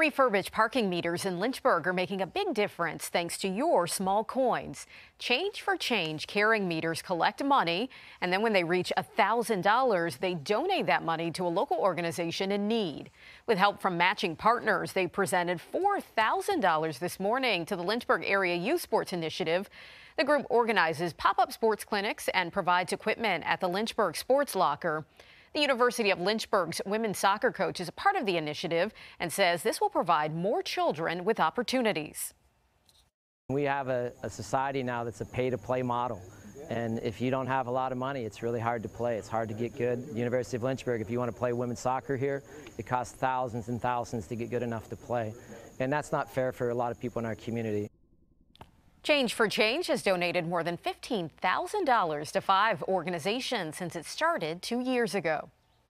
Refurbished parking meters in Lynchburg are making a big difference thanks to your small coins. Change for Change caring meters collect money, and then when they reach $1,000, they donate that money to a local organization in need. With help from matching partners, they presented $4,000 this morning to the Lynchburg Area Youth Sports Initiative. The group organizes pop up sports clinics and provides equipment at the Lynchburg Sports Locker. The University of Lynchburg's women's soccer coach is a part of the initiative and says this will provide more children with opportunities. We have a, a society now that's a pay to play model. And if you don't have a lot of money, it's really hard to play. It's hard to get good. University of Lynchburg, if you want to play women's soccer here, it costs thousands and thousands to get good enough to play. And that's not fair for a lot of people in our community. Change for Change has donated more than $15,000 to five organizations since it started two years ago.